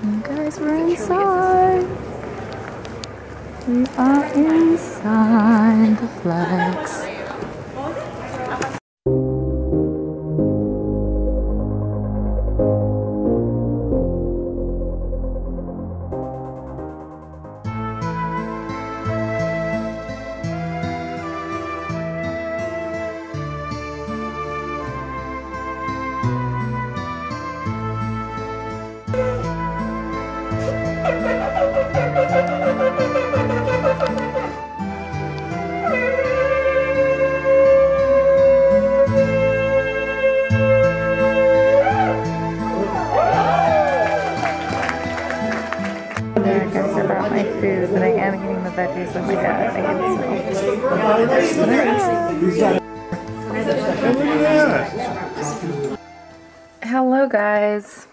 You guys, we're inside. We are inside the flex. My food, but I am eating the veggies like my dad. I can Hello, guys.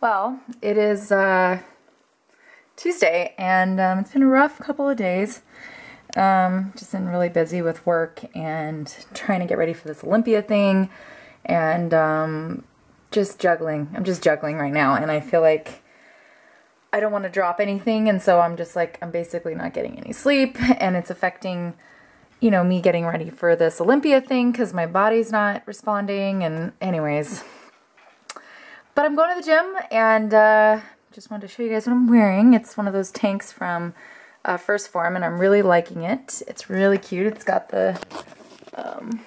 Well, it is uh, Tuesday, and um, it's been a rough couple of days. Um, just been really busy with work and trying to get ready for this Olympia thing, and um, just juggling. I'm just juggling right now, and I feel like I don't want to drop anything and so I'm just like I'm basically not getting any sleep and it's affecting you know me getting ready for this Olympia thing cuz my body's not responding and anyways. But I'm going to the gym and uh, just wanted to show you guys what I'm wearing. It's one of those tanks from uh, 1st Phorm and I'm really liking it. It's really cute. It's got the um,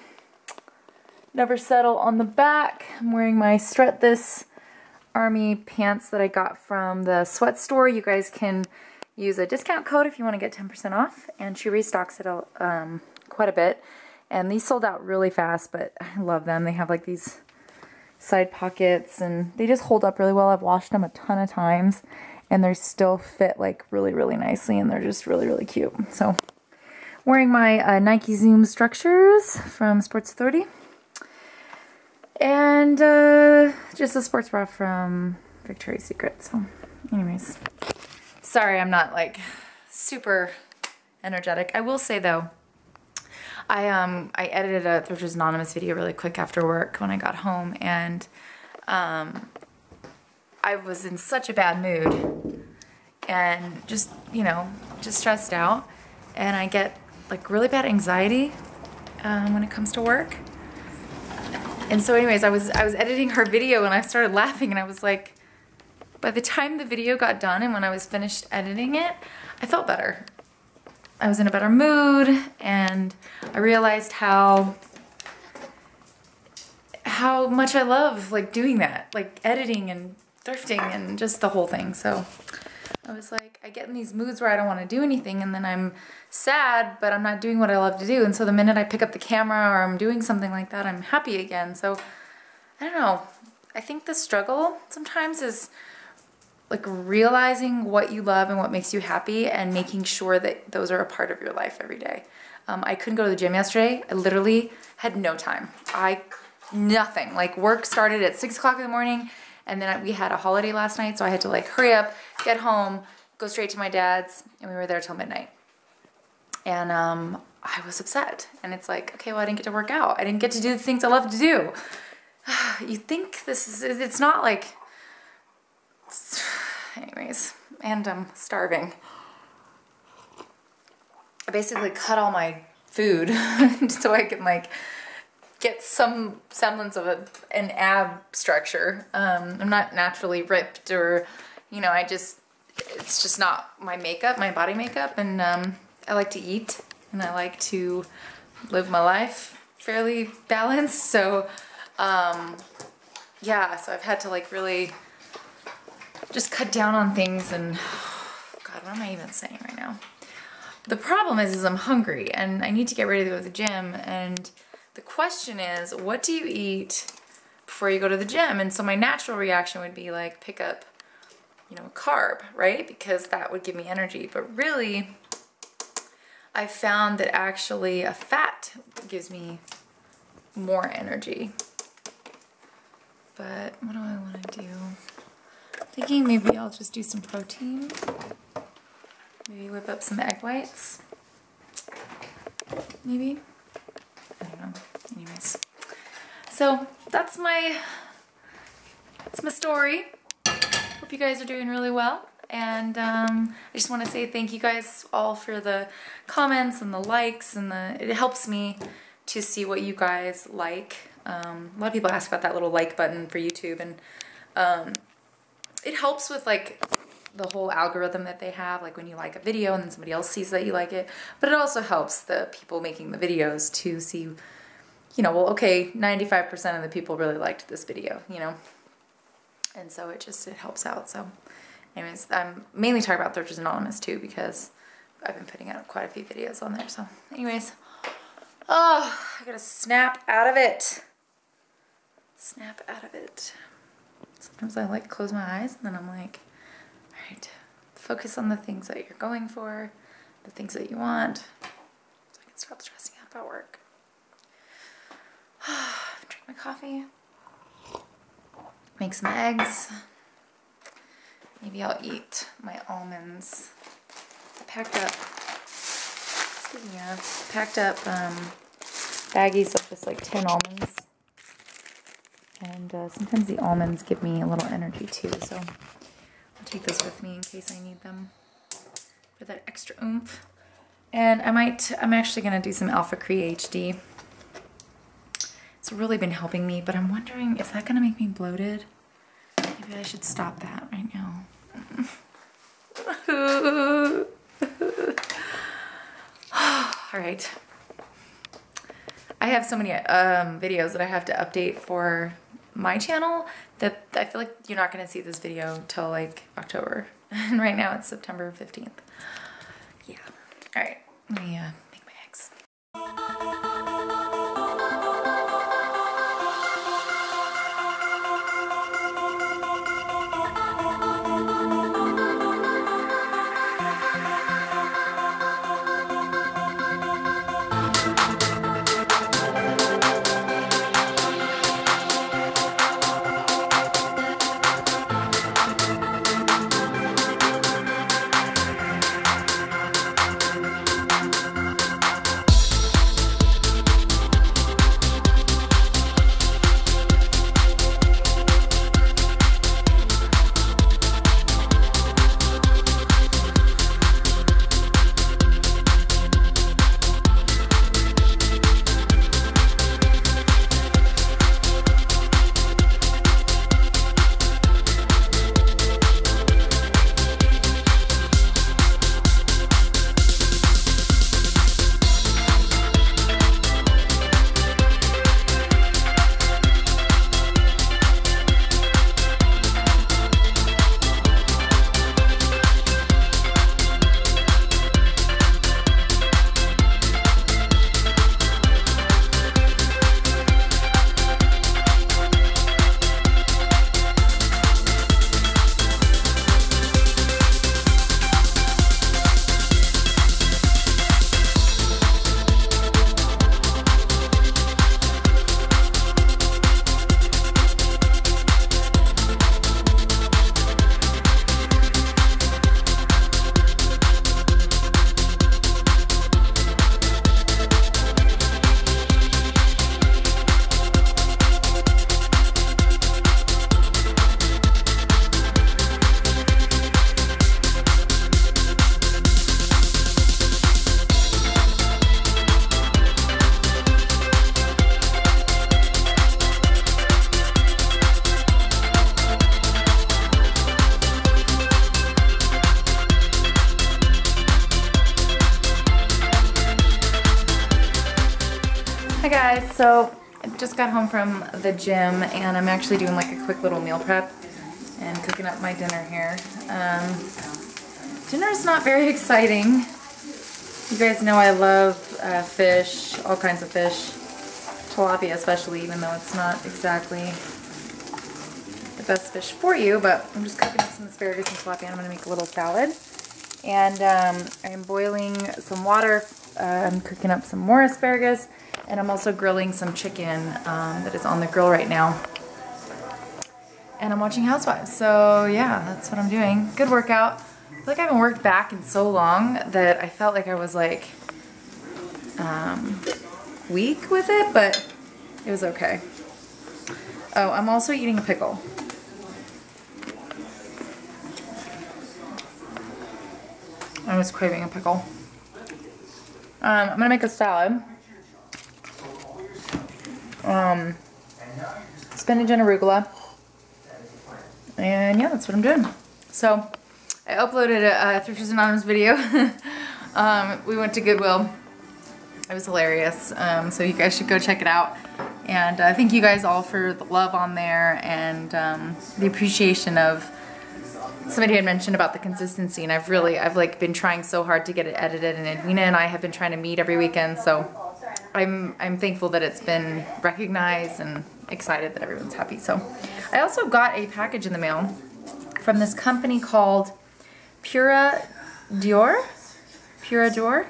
never settle on the back. I'm wearing my strut this army pants that I got from the sweat store. You guys can use a discount code if you want to get 10% off. And she restocks it um, quite a bit. And these sold out really fast, but I love them. They have like these side pockets and they just hold up really well. I've washed them a ton of times and they still fit like really, really nicely and they're just really, really cute. So wearing my uh, Nike Zoom Structures from Sports Authority. And uh, just a sports bra from Victoria's Secret. So anyways, sorry I'm not like super energetic. I will say though, I um I edited a Thrifter's Anonymous video really quick after work when I got home and um I was in such a bad mood and just, you know, just stressed out and I get like really bad anxiety um, when it comes to work. And so anyways, I was I was editing her video and I started laughing and I was like, by the time the video got done and when I was finished editing it, I felt better. I was in a better mood and I realized how how much I love like doing that, like editing and thrifting and just the whole thing. So I was like, in these moods where I don't want to do anything and then I'm sad, but I'm not doing what I love to do. And so the minute I pick up the camera or I'm doing something like that, I'm happy again. So I don't know. I think the struggle sometimes is like realizing what you love and what makes you happy and making sure that those are a part of your life every day. Um, I couldn't go to the gym yesterday. I literally had no time. I, nothing. Like work started at six o'clock in the morning and then we had a holiday last night, so I had to like hurry up, get home, go straight to my dad's, and we were there till midnight. And um, I was upset. And it's like, okay, well, I didn't get to work out. I didn't get to do the things I love to do. you think this is, it's not like, anyways, and I'm starving. I basically cut all my food so I can like get some semblance of a, an ab structure. Um, I'm not naturally ripped or, you know, I just, it's just not my makeup, my body makeup. And um, I like to eat and I like to live my life fairly balanced. So, um, yeah, so I've had to like really just cut down on things and, God, what am I even saying right now? The problem is, is I'm hungry and I need to get ready to go to the gym and the question is, what do you eat before you go to the gym? And so my natural reaction would be like, pick up, you know, a carb, right? Because that would give me energy. But really, I found that actually a fat gives me more energy. But what do I want to do? I'm thinking maybe I'll just do some protein. Maybe whip up some egg whites. Maybe. I don't know. Anyways, so that's my that's my story. Hope you guys are doing really well. And um, I just want to say thank you guys all for the comments and the likes and the it helps me to see what you guys like. Um, a lot of people ask about that little like button for YouTube and um, it helps with like the whole algorithm that they have like when you like a video and then somebody else sees that you like it but it also helps the people making the videos to see you know well okay 95% of the people really liked this video you know and so it just it helps out. So anyways I'm mainly talking about Thrifter's Anonymous too because I've been putting out quite a few videos on there. So anyways oh I gotta snap out of it. Snap out of it. Sometimes I like close my eyes and then I'm like all right, focus on the things that you're going for, the things that you want, so I can stop stressing out about work. Drink my coffee, make some eggs. Maybe I'll eat my almonds. I packed up, I packed up um, baggies of just like 10 almonds. And uh, sometimes the almonds give me a little energy too, so I'll take those with me in case I need them for that extra oomph. And I might, I'm actually gonna do some Alpha Cree HD. It's really been helping me, but I'm wondering, is that gonna make me bloated? Maybe I should stop that right now. All right. I have so many um, videos that I have to update for my channel that I feel like you're not to see this video till like October. And right now it's September 15th. Yeah. All right. Let me uh, just got home from the gym and I'm actually doing like a quick little meal prep and cooking up my dinner here. Um, is not very exciting. You guys know I love uh, fish, all kinds of fish. Tilapia especially, even though it's not exactly the best fish for you, but I'm just cooking up some asparagus and tilapia I'm going to make a little salad. And um, I'm boiling some water, I'm cooking up some more asparagus and I'm also grilling some chicken um, that is on the grill right now. And I'm watching Housewives. So yeah, that's what I'm doing. Good workout. I feel like I haven't worked back in so long that I felt like I was like um, weak with it, but it was okay. Oh, I'm also eating a pickle. I was craving a pickle. Um, I'm gonna make a salad. Um, spinach and arugula. And yeah, that's what I'm doing. So, I uploaded a, a Thrifters Anonymous video. um, we went to Goodwill. It was hilarious. Um, so you guys should go check it out. And uh, thank you guys all for the love on there and um, the appreciation of somebody had mentioned about the consistency and I've really I've like been trying so hard to get it edited and Edwina and I have been trying to meet every weekend so I'm I'm thankful that it's been recognized and excited that everyone's happy. So I also got a package in the mail from this company called Pura Dior? Pura Dior?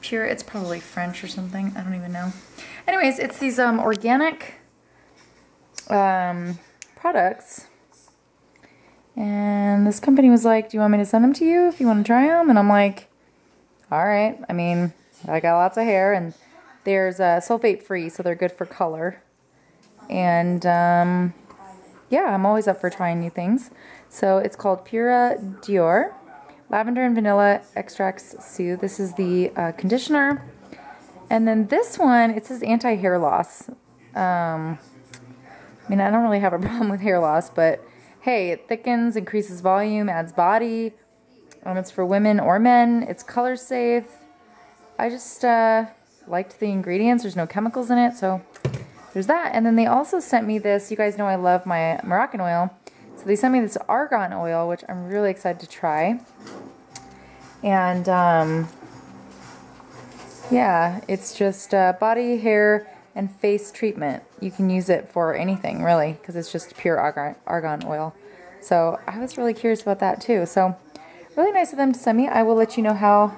Pure it's probably French or something I don't even know. Anyways it's these um organic um products and this company was like, do you want me to send them to you if you want to try them? And I'm like, all right. I mean, I got lots of hair and there's uh, sulfate free, so they're good for color. And um, yeah, I'm always up for trying new things. So it's called Pura Dior. Lavender and vanilla extracts soothe. This is the uh, conditioner. And then this one, it says anti-hair loss. Um, I mean, I don't really have a problem with hair loss, but hey, it thickens, increases volume, adds body. Um, it's for women or men. It's color safe. I just uh, liked the ingredients. There's no chemicals in it, so there's that. And then they also sent me this. You guys know I love my Moroccan oil. So they sent me this argan oil, which I'm really excited to try. And um, yeah, it's just uh, body, hair, and face treatment. You can use it for anything really because it's just pure argan, argan oil. So I was really curious about that too. So really nice of them to send me. I will let you know how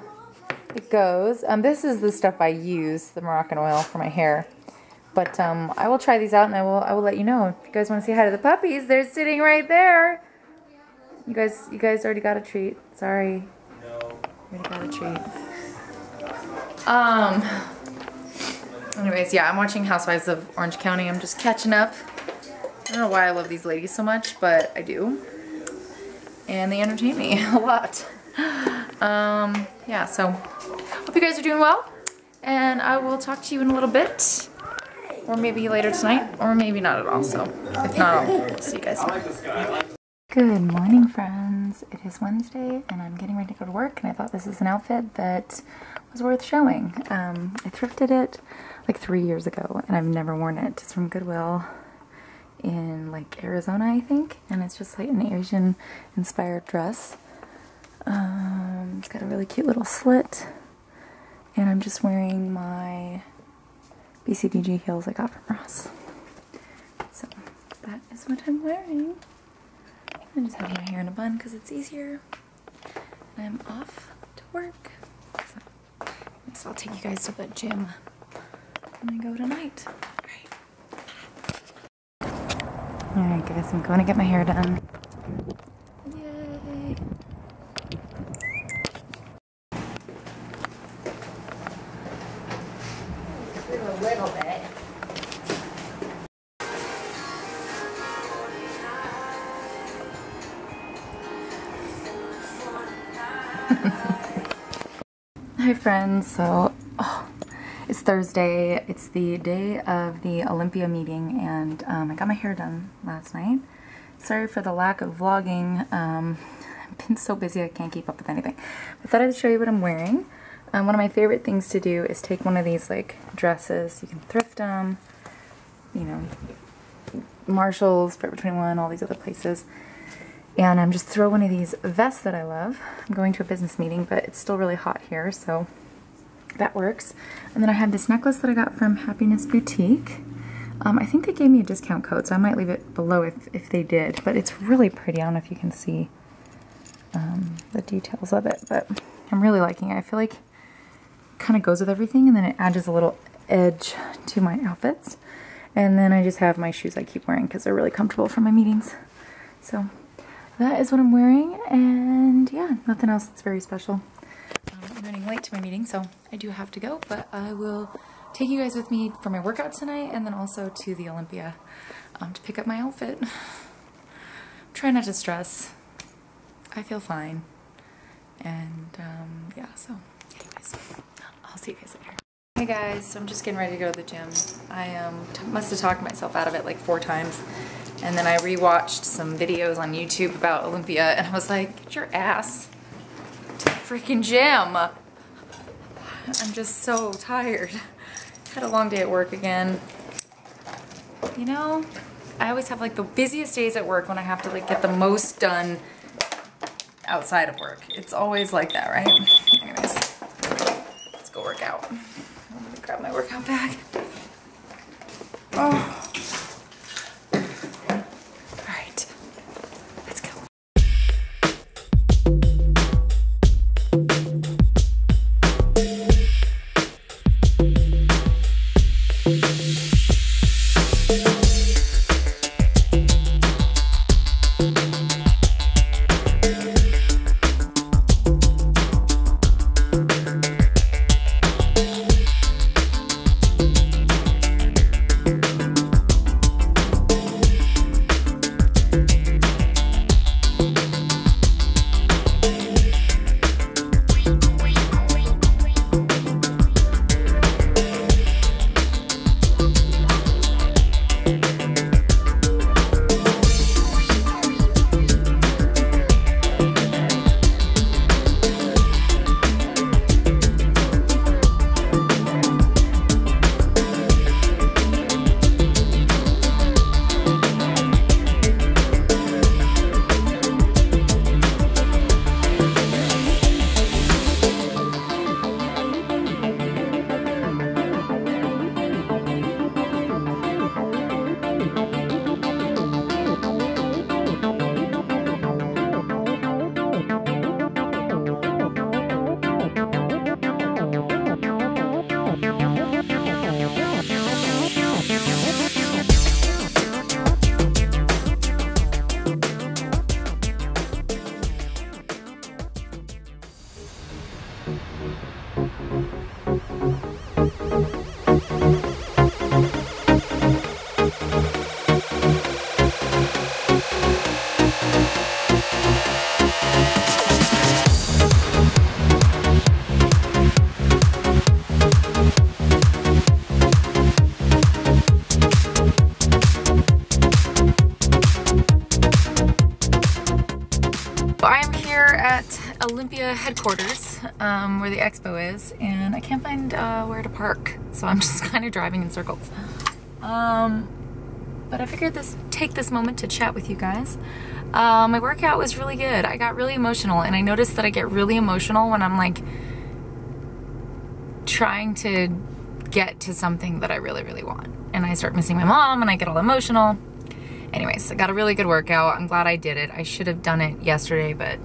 it goes. Um, this is the stuff I use, the Moroccan oil for my hair. But um, I will try these out and I will I will let you know. If you guys want to say hi to the puppies, they're sitting right there. You guys you guys already got a treat. Sorry. No. Already got a treat. Um Anyways, yeah, I'm watching Housewives of Orange County. I'm just catching up. I don't know why I love these ladies so much, but I do. And they entertain me a lot. Um, yeah, so hope you guys are doing well. And I will talk to you in a little bit. Or maybe later tonight, or maybe not at all. So if not, I'll see you guys. Good morning, friends. It is Wednesday, and I'm getting ready to go to work, and I thought this is an outfit that was worth showing. Um, I thrifted it like three years ago and I've never worn it. It's from Goodwill in like Arizona I think and it's just like an Asian inspired dress. Um, it's got a really cute little slit and I'm just wearing my BCBG heels I got from Ross. So that is what I'm wearing. I just have my hair in a bun because it's easier. And I'm off to work. So, so I'll take you guys to the gym when I go tonight. Alright. Alright guys, I'm going to get my hair done. Yay! A little bit. Hi friends, so it's Thursday. It's the day of the Olympia meeting and um, I got my hair done last night. Sorry for the lack of vlogging. Um, I've been so busy I can't keep up with anything. I thought I'd show you what I'm wearing. Um, one of my favorite things to do is take one of these like dresses. You can thrift them, you know, Marshalls, Forever 21, all these other places. And I'm just throw one of these vests that I love. I'm going to a business meeting, but it's still really hot here, so that works. And then I have this necklace that I got from Happiness Boutique. Um, I think they gave me a discount code, so I might leave it below if, if they did. But it's really pretty. I don't know if you can see um, the details of it, but I'm really liking it. I feel like it kind of goes with everything, and then it adds a little edge to my outfits. And then I just have my shoes I keep wearing because they're really comfortable for my meetings. So that is what I'm wearing, and yeah, nothing else that's very special. Late to my meeting, so I do have to go, but I will take you guys with me for my workout tonight and then also to the Olympia um, to pick up my outfit. Try not to stress. I feel fine. And um, yeah, so anyways, I'll see you guys later. Hey guys, so I'm just getting ready to go to the gym. I um, must have talked myself out of it like four times. And then I rewatched some videos on YouTube about Olympia and I was like, get your ass to the freaking gym. I'm just so tired. Had a long day at work again. You know, I always have like the busiest days at work when I have to like get the most done outside of work. It's always like that, right? Anyways, let's go work out. I'm gonna grab my workout bag. Oh. Headquarters, um, where the expo is, and I can't find uh, where to park, so I'm just kind of driving in circles. Um, but I figured this take this moment to chat with you guys. Uh, my workout was really good. I got really emotional, and I noticed that I get really emotional when I'm like trying to get to something that I really, really want. And I start missing my mom, and I get all emotional. Anyways, I got a really good workout. I'm glad I did it. I should have done it yesterday, but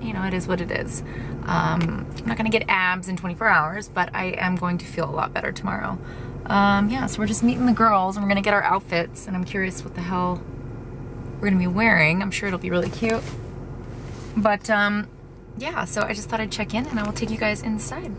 you know, it is what it is. Um, I'm not gonna get abs in 24 hours, but I am going to feel a lot better tomorrow. Um, yeah, so we're just meeting the girls and we're gonna get our outfits and I'm curious what the hell we're gonna be wearing. I'm sure it'll be really cute. But um, yeah, so I just thought I'd check in and I will take you guys inside.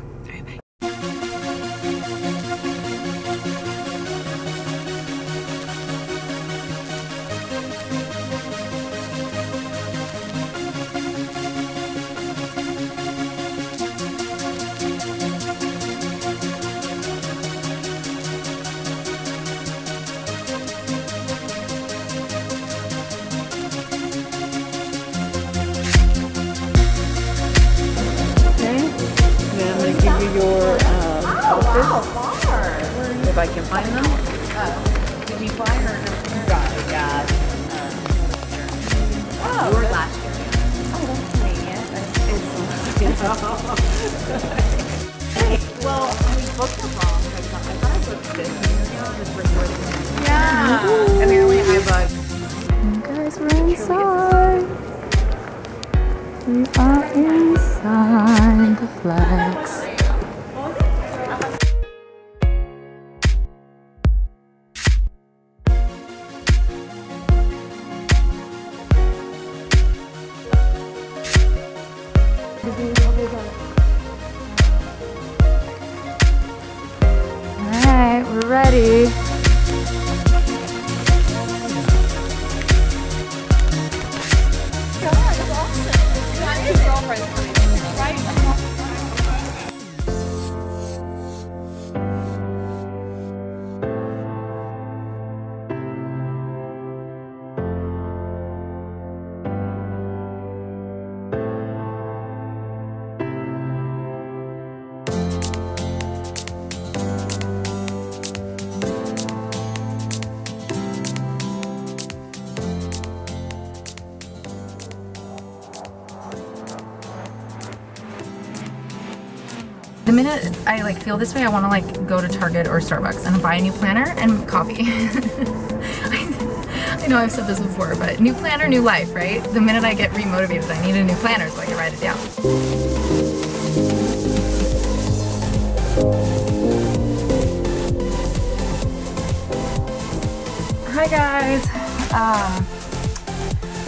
I can find them. Uh, did we buy her? You got it, yeah. Uh, you were last year. Oh, that's convenient. well, we booked the wrong. I thought I, thought I booked this email just recording. Yeah. Ooh. Apparently I booked. Guys, we're inside. We are inside the flex. Alright, we're ready. The minute I like feel this way, I want to like go to Target or Starbucks and buy a new planner and coffee. I know I've said this before, but new planner, new life, right? The minute I get remotivated, I need a new planner so I can write it down. Hi guys. Um,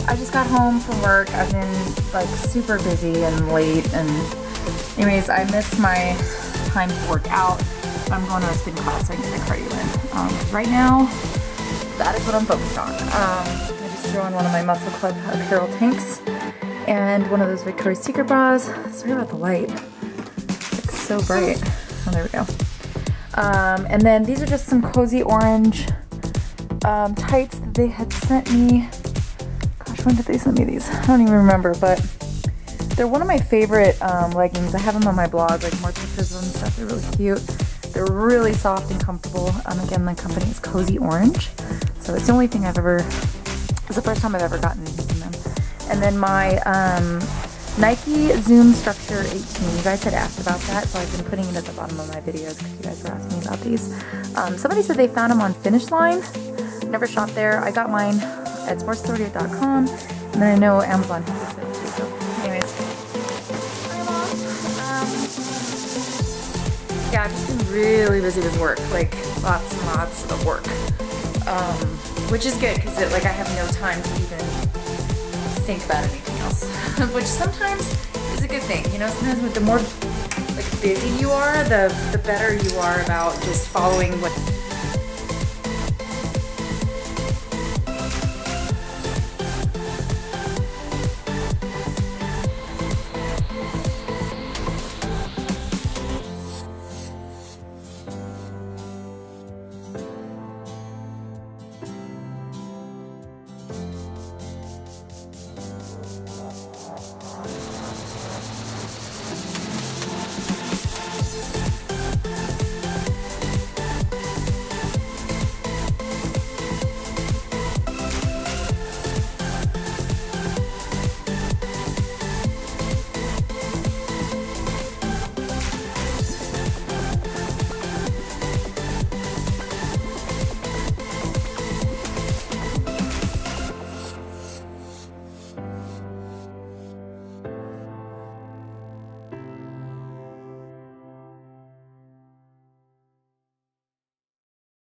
I just got home from work. I've been like super busy and late and anyways, I missed my time to work out. I'm going to a spin class so I can get my cardio in. Um, right now, that is what I'm focused on. Um, I just threw on one of my Muscle Club apparel tanks and one of those Victoria's Secret bras. Sorry about the light. It's so bright. Oh, there we go. Um, and then these are just some cozy orange um, tights that they had sent me. Gosh, when did they send me these? I don't even remember, but they're one of my favorite um, leggings. I have them on my blog, like more pictures and stuff. They're really cute. They're really soft and comfortable. Um, again, the company is Cozy Orange. So it's the only thing I've ever, it's the first time I've ever gotten in them. And then my um, Nike Zoom Structure 18. You guys had asked about that, so I've been putting it at the bottom of my videos because you guys were asking me about these. Um, somebody said they found them on Finish Line. Never shopped there. I got mine at sports38.com, and then I know Amazon has it yeah, I've just been really busy with work, like lots and lots of work, um, which is good because like I have no time to even think about anything else, which sometimes is a good thing. You know, sometimes the more like busy you are, the the better you are about just following what